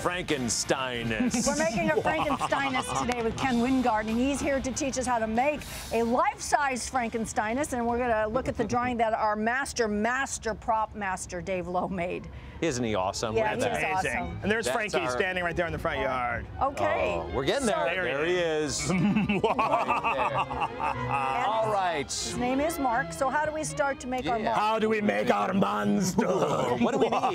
Frankensteinus. We're making a Frankensteinus today with Ken Wingard, and he's here to teach us how to make a life-size Frankensteinus, and we're going to look at the drawing that our master, master prop master Dave Lowe made. Isn't he awesome? Yeah, Look at he Amazing. awesome. And there's That's Frankie our- standing right there in the front yard. Okay. Oh, we're getting there. So- there, There he he is. All right. His name is Mark, so how do we start to make our Yeah. mark? How do we make our monster? What do we need?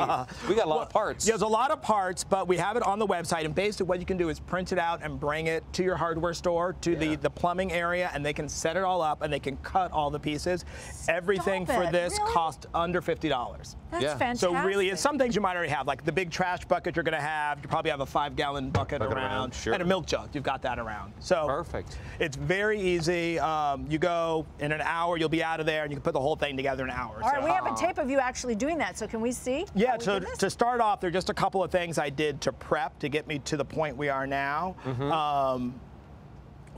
We got a lot of parts. Yeah, There's a lot of parts, but we have it on the website. And basically, what you can do is print it out and bring it to your hardware store, to the, Yeah. the plumbing area, and they can set it all up and they can cut all the pieces. Everything Stop for this really? costs under $50. That's Yeah. fantastic. So really, it's some things you might already have, like the big trash bucket you're going to have. You probably have a five-gallon bucket, Bucket around, around, sure. and a milk jug. You've got that around. So Perfect. It's very easy. Um, you go in an hour, you'll be out of there, and you can put the whole thing together in an hour. All right, So- we have a tape of you actually doing that, so can we see? yeah, how we to, did this? to start off, there are just a couple of things I did to prep to get me to the point we are now. Um,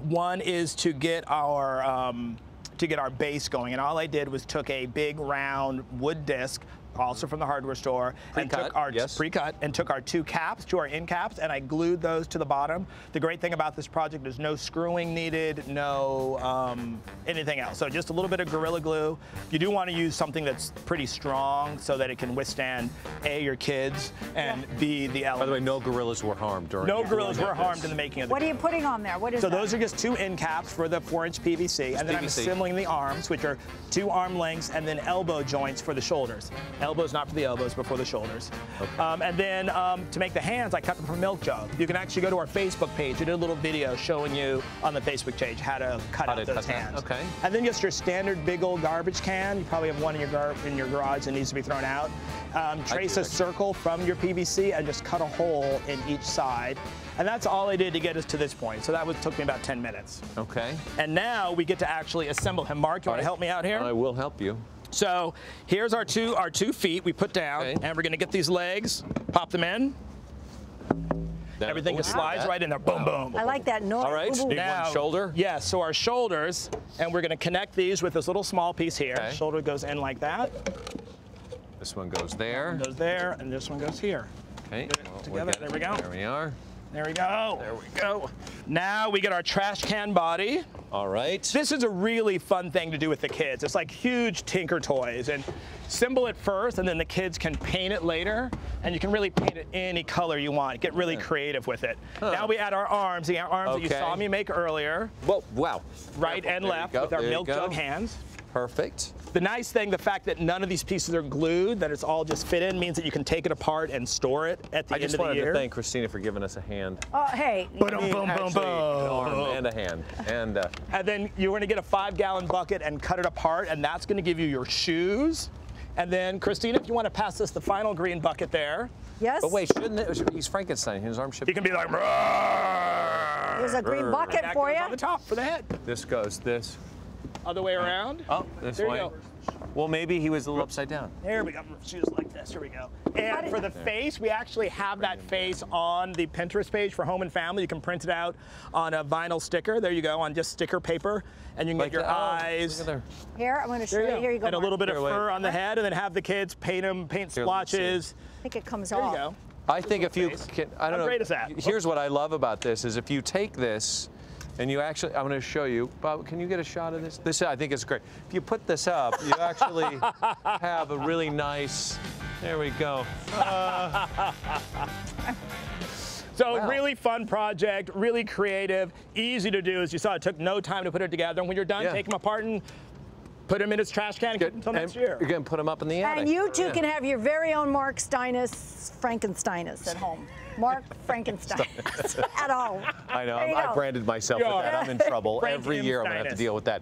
one is to get our um, to get our base going, and all I did was took a big round wood disc, also from the hardware store, and Pre-cut, took our yes. pre-cut and took our two caps, to our end caps, and I glued those to the bottom. The great thing about this project is no screwing needed, no um, anything else. So just a little bit of Gorilla Glue. You do want to use something that's pretty strong so that it can withstand A, your kids, and B, the elements. By the way, no gorillas were harmed during no the gorillas were harmed this. in the making of the What are you putting on there? What is so that? those are just two end caps for the four-inch PVC, and then I'm assembling the arms, which are two arm lengths, and then elbow joints for the shoulders. Elbows not for the elbows, but for the shoulders. Um, and then um, to make the hands, I cut them from milk jug. You can actually go to our Facebook page. We did a little video showing you on the Facebook page how to cut How out to those cut hands. okay. And then just your standard big old garbage can. You probably have one in your gar- in your garage that needs to be thrown out. Um, trace do a circle from your PVC and just cut a hole in each side. And that's all I did to get us to this point. So that was, took me about 10 minutes. Okay. And now we get to actually assemble him. Mark, you want to help me out here? I will help you. So here's our two our two feet we put down, Okay. and we're gonna get these legs, pop them in. That- Everything just slides that. right in there. Boom, boom. I like that noise. All right. Ooh, ooh. Need one shoulder? Yeah, so our shoulders, and we're gonna connect these with this little small piece here. Okay. Shoulder goes in like that, This one goes there. goes there, and this one goes here. Okay. well, we'll together. There we go. There we are. There we go. There we go. Now we get our trash can body. All right. This is a really fun thing to do with the kids. It's like huge tinker toys and symbol it first and then the kids can paint it later and you can really paint it any color you want. Get really creative with it. Now we add our arms, the arms that you saw me make earlier, Whoa, wow. right Careful. and There left with our there milk jug hands. Perfect. The nice thing, the fact that none of these pieces are glued, that it's all just fit in, means that you can take it apart and store it at the I end of the year. I just wanted to thank Christina for giving us a hand. Oh, hey. Boom, boom, boom, boom. An arm and a hand. And uh, And then you're going to get a five gallon bucket and cut it apart, and that's going to give you your shoes. And then, Christina, if you want to pass us the final green bucket there, Yes? but wait, shouldn't it? He's Frankenstein. His arm should. you can be like, "Roar." There's a green bucket for you. on the top for the head. This goes this. Other way around. Oh, this There you way. go. Well, maybe he was a little upside down. There we go. Shoes like this. Here we go. And for the face, we actually have that face on the Pinterest page for Home and Family. You can print it out on a vinyl sticker. There you go, on just sticker paper, and you can Like get your that. Oh, eyes. look at there. Here, I'm going to show you. you Here you go. And a little bit of Here, wait. fur on the head, and then have the kids paint them, paint Here, splotches. I think it comes There you go. I think if you can, I don't How know. great is that? Here's what I love about this is if you take this and you actually, I'm going to show you. Bob, can you get a shot of this? This I think is great. If you put this up, you actually have a really nice. There we go. So Wow. really fun project, really creative, easy to do. As you saw, it took no time to put it together. And when you're done, Yeah. take them apart and put them in his trash can and keep them until next And year. You're going to put them up in the attic. And you too Yeah. can have your very own Mark Steines Frankensteinus at home. Mark Frankenstein at home. I know. I go. branded myself You with that. I'm in trouble every year. I'm going to have to deal with that.